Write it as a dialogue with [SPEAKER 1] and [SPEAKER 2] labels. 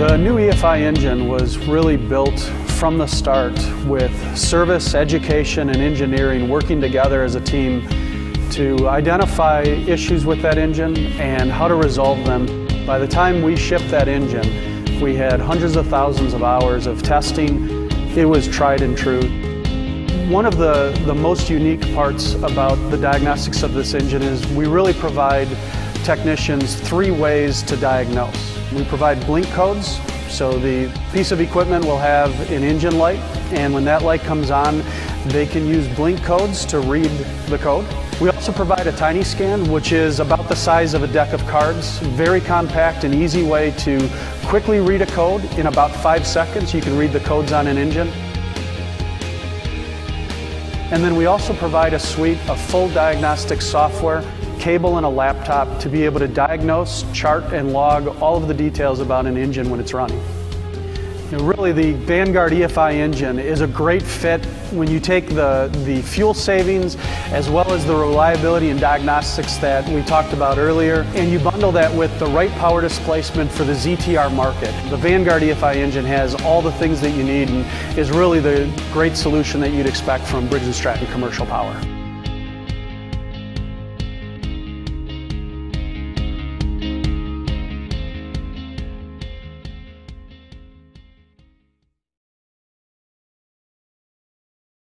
[SPEAKER 1] The new EFI engine was really built from the start with service, education, and engineering working together as a team to identify issues with that engine and how to resolve them. By the time we shipped that engine, we had hundreds of thousands of hours of testing. It was tried and true. One of the, the most unique parts about the diagnostics of this engine is we really provide technicians three ways to diagnose. We provide blink codes, so the piece of equipment will have an engine light, and when that light comes on, they can use blink codes to read the code. We also provide a tiny scan, which is about the size of a deck of cards. Very compact and easy way to quickly read a code. In about five seconds, you can read the codes on an engine. And then we also provide a suite of full diagnostic software cable and a laptop to be able to diagnose, chart, and log all of the details about an engine when it's running. Really, the Vanguard EFI engine is a great fit when you take the, the fuel savings as well as the reliability and diagnostics that we talked about earlier, and you bundle that with the right power displacement for the ZTR market. The Vanguard EFI engine has all the things that you need and is really the great solution that you'd expect from Briggs & Stratton Commercial Power.